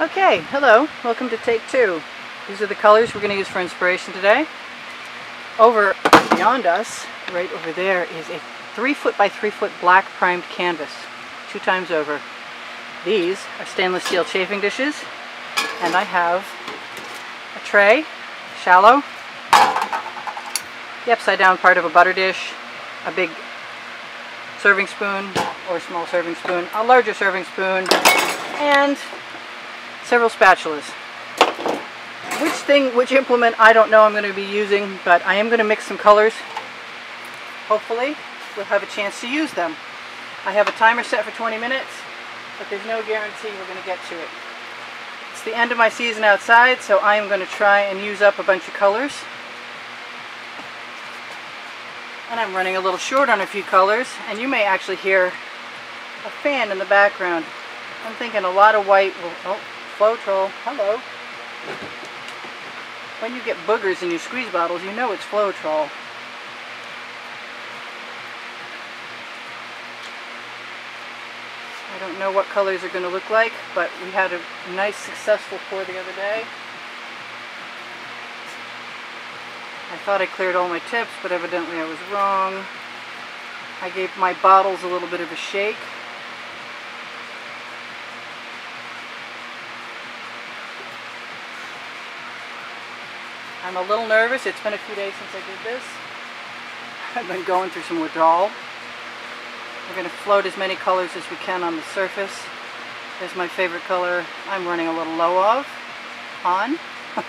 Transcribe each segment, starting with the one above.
Okay, hello, welcome to take two. These are the colors we're going to use for inspiration today. Over beyond us, right over there, is a three foot by three foot black primed canvas, two times over. These are stainless steel chafing dishes, and I have a tray, shallow, the upside down part of a butter dish, a big serving spoon or small serving spoon, a larger serving spoon, and several spatulas. Which thing, which implement, I don't know I'm going to be using, but I am going to mix some colors. Hopefully, we'll have a chance to use them. I have a timer set for 20 minutes, but there's no guarantee we're going to get to it. It's the end of my season outside, so I am going to try and use up a bunch of colors. And I'm running a little short on a few colors, and you may actually hear a fan in the background. I'm thinking a lot of white will, oh, Floetrol, hello. When you get boogers in your squeeze bottles, you know it's Floetrol. I don't know what colors are going to look like, but we had a nice successful pour the other day. I thought I cleared all my tips, but evidently I was wrong. I gave my bottles a little bit of a shake. I'm a little nervous. It's been a few days since I did this. I've been going through some withdrawal. We're going to float as many colors as we can on the surface. There's my favorite color I'm running a little low of. On. I'm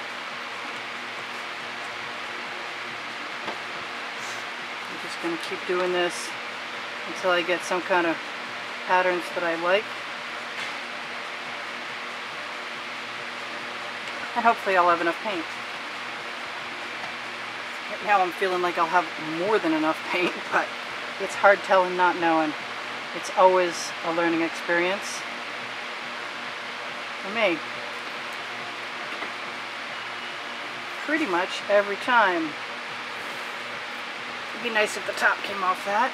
just going to keep doing this until I get some kind of patterns that I like. And hopefully I'll have enough paint. Right now I'm feeling like I'll have more than enough paint, but it's hard telling not knowing. It's always a learning experience for me. Pretty much every time. It'd be nice if the top came off that.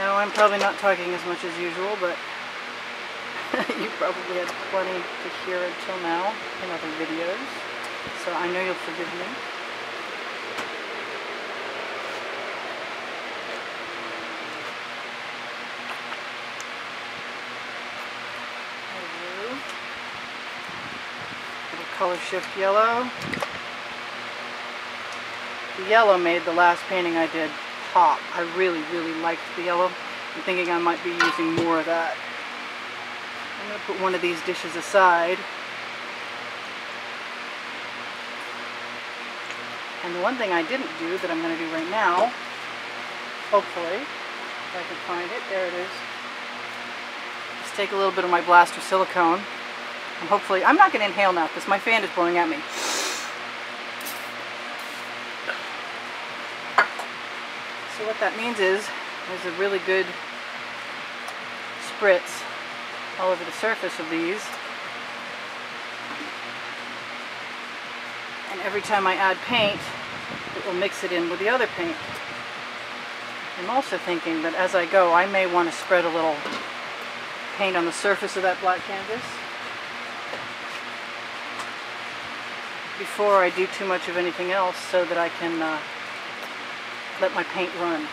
Know I'm probably not talking as much as usual, but you probably had plenty to hear until now in other videos, so I know you'll forgive me. color shift yellow. The yellow made the last painting I did I really, really liked the yellow. I'm thinking I might be using more of that. I'm going to put one of these dishes aside. And the one thing I didn't do that I'm going to do right now, hopefully, if I can find it, there it is, Just take a little bit of my blaster silicone. And hopefully, I'm not going to inhale now because my fan is blowing at me. So what that means is there's a really good spritz all over the surface of these. And every time I add paint, it will mix it in with the other paint. I'm also thinking that as I go, I may want to spread a little paint on the surface of that black canvas before I do too much of anything else so that I can uh, let my paint run.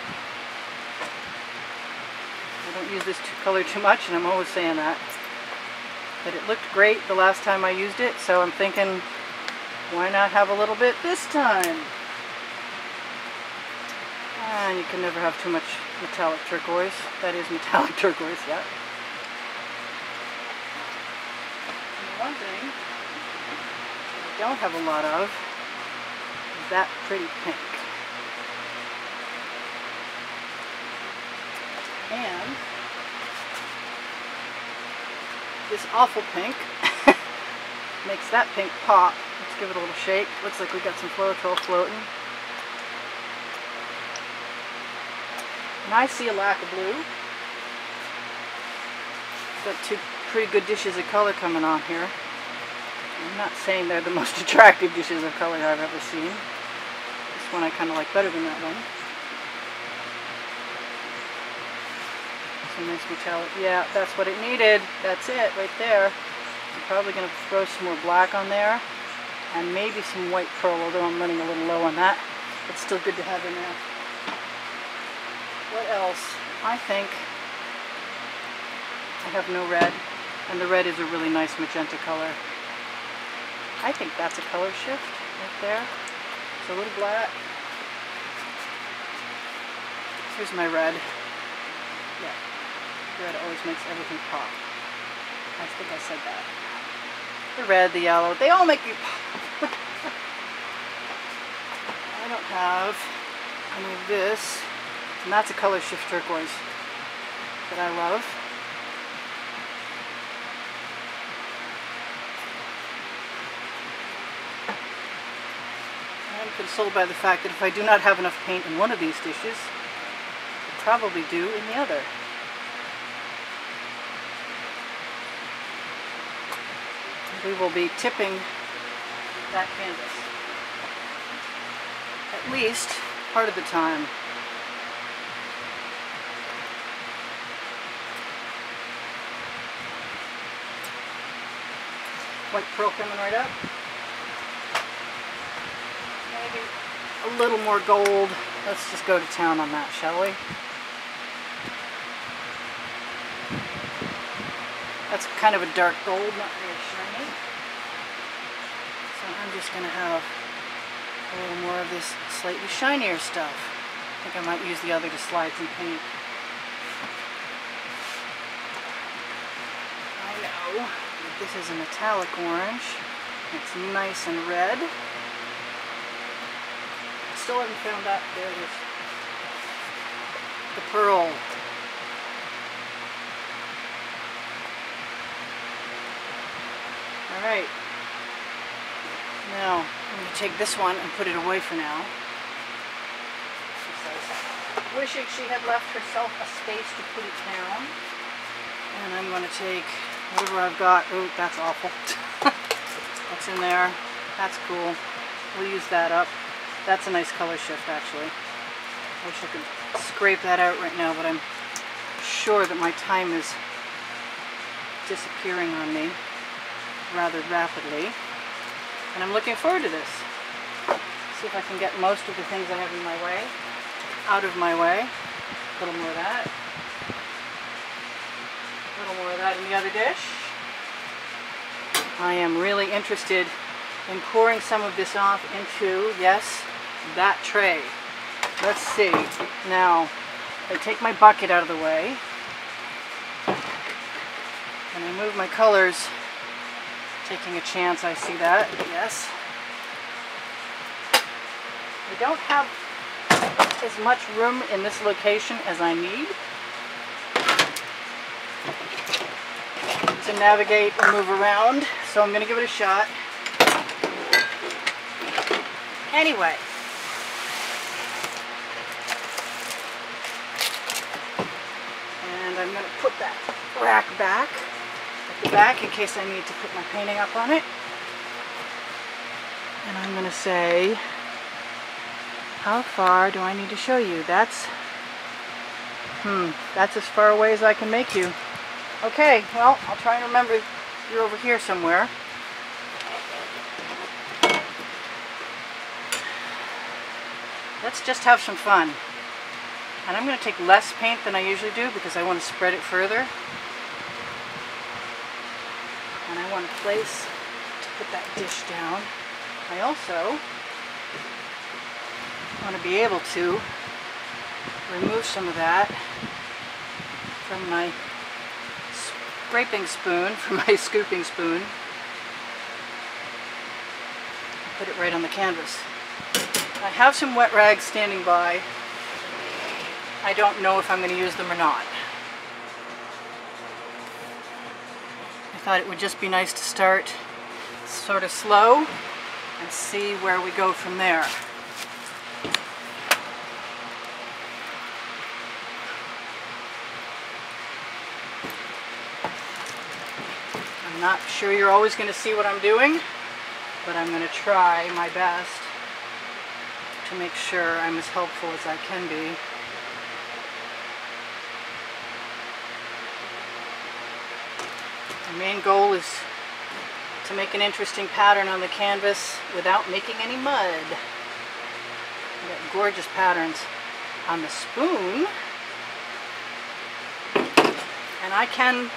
I don't use this color too much, and I'm always saying that. But it looked great the last time I used it, so I'm thinking, why not have a little bit this time? And you can never have too much metallic turquoise. That is metallic turquoise, yeah. One thing I don't have a lot of is that pretty pink. And this awful pink makes that pink pop. Let's give it a little shake. Looks like we got some Floetrol floating. And I see a lack of blue. Got two pretty good dishes of color coming on here. I'm not saying they're the most attractive dishes of color I've ever seen. This one I kind of like better than that one. Some nice metallic. Yeah, that's what it needed. That's it right there. I'm probably going to throw some more black on there and maybe some white pearl, although I'm running a little low on that. It's still good to have in there. What else? I think I have no red, and the red is a really nice magenta color. I think that's a color shift right there. It's a little black. Here's my red. Red always makes everything pop. I think I said that. The red, the yellow, they all make you pop. I don't have any of this. And that's a color shift turquoise that I love. I'm consoled by the fact that if I do not have enough paint in one of these dishes, I probably do in the other. We will be tipping that canvas. At least part of the time. White pearl coming right up. Maybe a little more gold. Let's just go to town on that, shall we? That's kind of a dark gold, not very shiny. So I'm just going to have a little more of this slightly shinier stuff. I think I might use the other to slide some paint. I know. This is a metallic orange. It's nice and red. Still haven't found that. There it is. The pearl. Alright. Now, I'm going to take this one and put it away for now. She says, wishing she had left herself a space to put it down. And I'm going to take whatever I've got. Oh, that's awful. What's in there? That's cool. We'll use that up. That's a nice color shift, actually. I wish I could scrape that out right now, but I'm sure that my time is disappearing on me rather rapidly. And I'm looking forward to this. See if I can get most of the things I have in my way out of my way. A little more of that. A little more of that in the other dish. I am really interested in pouring some of this off into, yes, that tray. Let's see. Now, I take my bucket out of the way and I move my colors, taking a chance, I see that, yes. I don't have as much room in this location as I need. to navigate and move around, so I'm going to give it a shot. Anyway. And I'm going to put that rack back back in case I need to put my painting up on it. And I'm going to say, how far do I need to show you? That's, hmm, that's as far away as I can make you. Okay, well, I'll try and remember you're over here somewhere. Let's just have some fun. And I'm going to take less paint than I usually do because I want to spread it further. A place to put that dish down. I also want to be able to remove some of that from my scraping spoon from my scooping spoon. Put it right on the canvas. I have some wet rags standing by. I don't know if I'm going to use them or not. I thought it would just be nice to start sort of slow and see where we go from there. I'm not sure you're always going to see what I'm doing, but I'm going to try my best to make sure I'm as helpful as I can be. Main goal is to make an interesting pattern on the canvas without making any mud. Gorgeous patterns on the spoon. And I can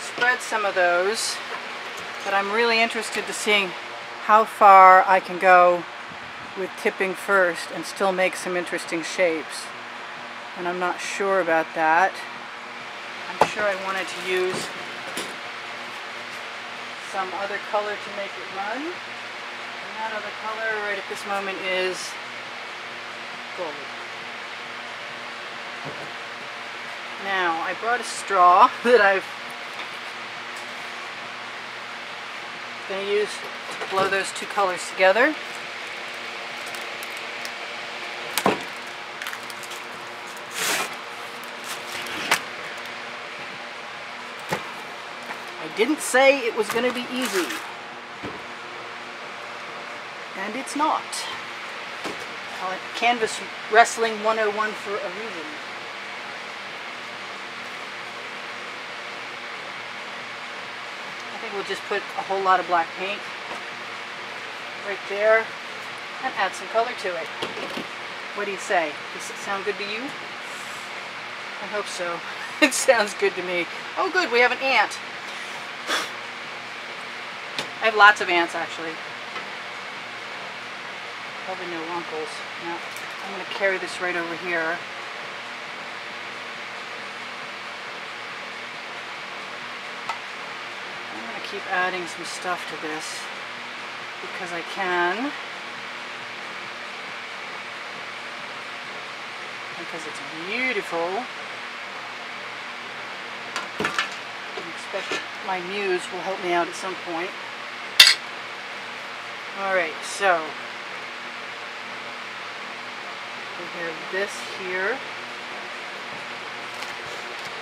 spread some of those, but I'm really interested to seeing how far I can go with tipping first and still make some interesting shapes. And I'm not sure about that. I'm sure I wanted to use some other color to make it run. And that other color right at this moment is gold. Now, I brought a straw that I've going to use to blow those two colors together. Didn't say it was going to be easy. And it's not. Call it Canvas Wrestling 101 for a reason. I think we'll just put a whole lot of black paint right there and add some color to it. What do you say? Does it sound good to you? I hope so. It sounds good to me. Oh good, we have an ant. I have lots of ants actually. Probably no uncles. No. I'm going to carry this right over here. I'm going to keep adding some stuff to this because I can. Because it's beautiful. I expect my muse will help me out at some point. Alright, so we have this here.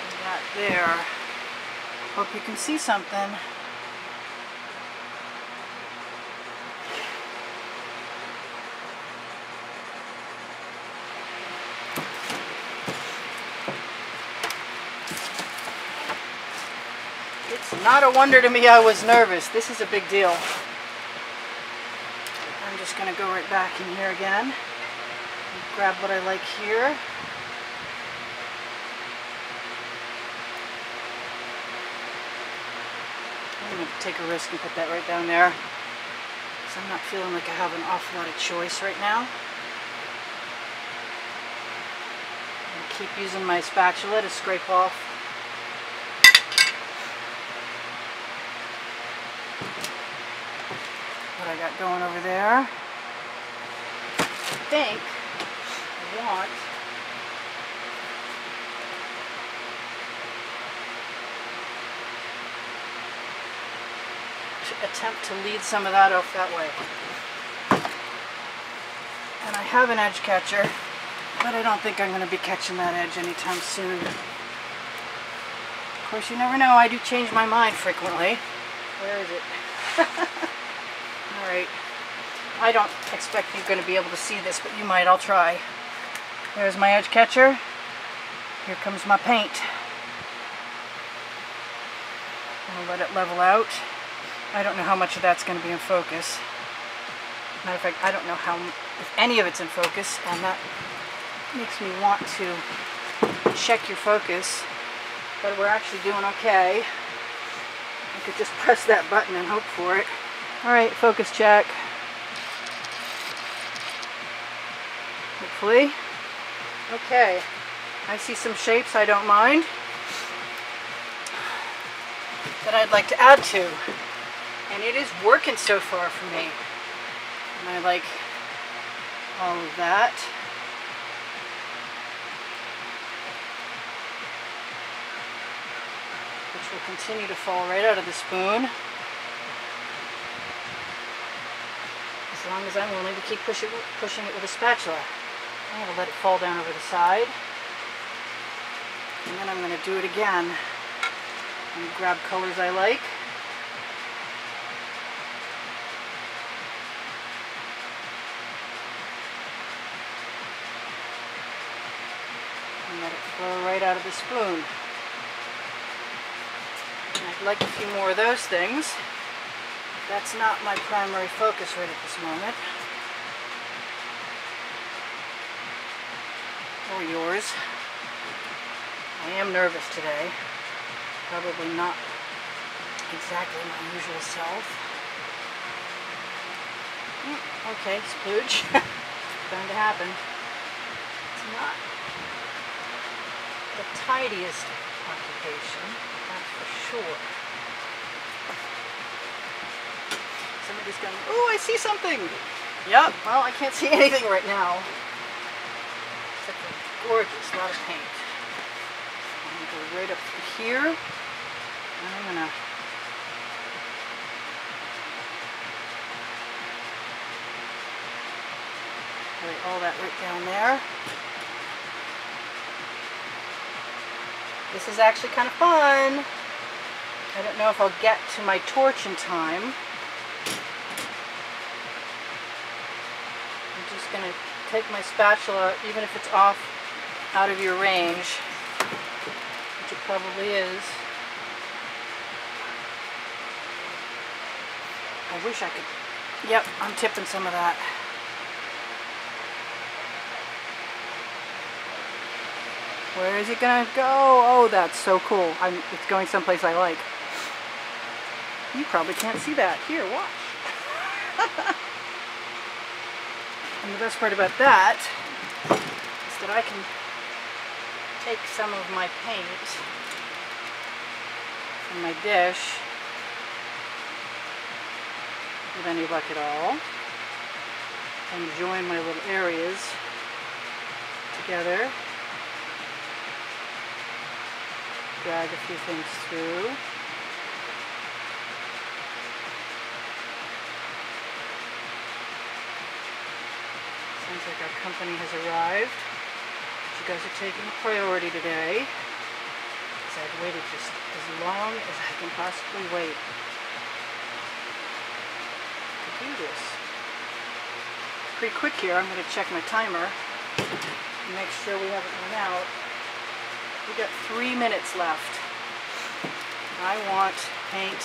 And that there. Hope you can see something. It's not a wonder to me I was nervous. This is a big deal. Just going to go right back in here again. Grab what I like here. I'm going to take a risk and put that right down there. Because I'm not feeling like I have an awful lot of choice right now. keep using my spatula to scrape off I got going over there. I think I want to attempt to lead some of that off that way. And I have an edge catcher but I don't think I'm going to be catching that edge anytime soon. Of course, you never know. I do change my mind frequently. Where is it? Alright. I don't expect you're going to be able to see this, but you might. I'll try. There's my edge catcher. Here comes my paint. I'll let it level out. I don't know how much of that's going to be in focus. Matter of fact, I don't know how, if any of it's in focus, and that makes me want to check your focus, but we're actually doing okay. I could just press that button and hope for it. Alright, focus check. Hopefully. Okay, I see some shapes I don't mind that I'd like to add to. And it is working so far for me. And I like all of that. which will continue to fall right out of the spoon. as long as I'm willing to keep push it, pushing it with a spatula. I'm going to let it fall down over the side. And then I'm going to do it again. I'm going to grab colors I like. And let it flow right out of the spoon. And I'd like a few more of those things. That's not my primary focus right at this moment. Or yours. I am nervous today. Probably not exactly my usual self. Mm, okay, splooge. Bound to happen. It's not the tidiest occupation, that's for sure. Somebody's going, oh, I see something. Yep, well, I can't see anything right now. Except for gorgeous, lot of paint. I'm going to go right up through here. And I'm going to lay all that right down there. This is actually kind of fun. I don't know if I'll get to my torch in time. I'm just going to take my spatula, even if it's off out of your range, which it probably is. I wish I could. Yep, I'm tipping some of that. Where is it gonna go? Oh, that's so cool. I'm, it's going someplace I like. You probably can't see that. Here, watch. and the best part about that is that I can take some of my paint from my dish with any luck at all and join my little areas together drag a few things through. Like our company has arrived. You guys are taking priority today. Because I've waited just as long as I can possibly wait to do this. Pretty quick here, I'm going to check my timer and make sure we haven't run out. We got three minutes left. I want paint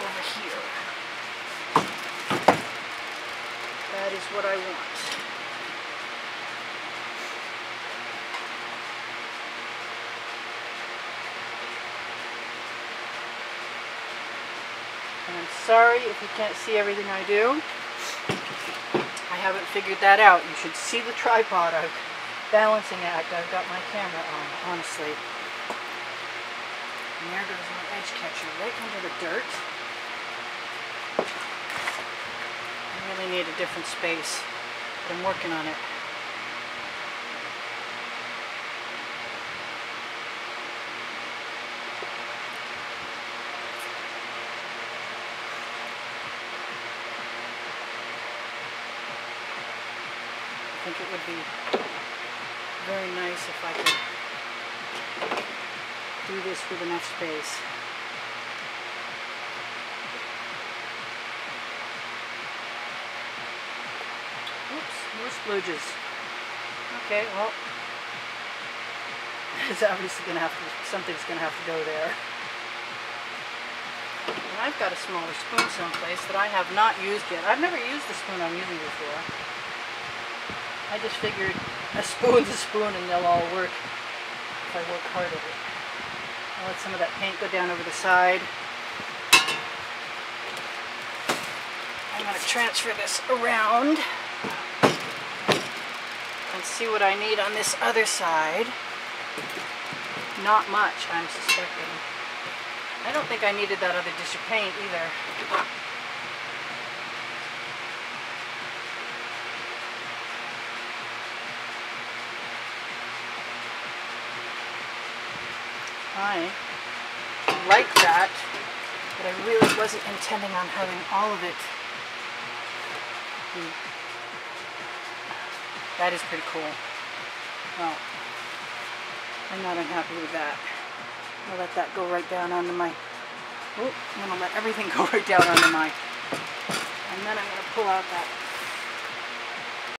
over here. That is what I want. Sorry if you can't see everything I do. I haven't figured that out. You should see the tripod I've balancing act I've got my camera on, honestly. And there goes my edge catcher right into the dirt. I really need a different space, but I'm working on it. Would be very nice if I could do this with enough space. Oops, more splooges. Okay, well, it's obviously going to have to, something's going to have to go there. And I've got a smaller spoon someplace that I have not used yet. I've never used the spoon I'm using before. I just figured a spoon's a spoon and they'll all work if I work hard at it. I'll let some of that paint go down over the side. I'm going to transfer this around and see what I need on this other side. Not much, I'm suspecting. I don't think I needed that other dish of paint either. I like that, but I really wasn't intending on having all of it. That is pretty cool. Well, I'm not unhappy with that. I'll let that go right down onto my, oh, I'm to let everything go right down onto my, and then I'm to pull out that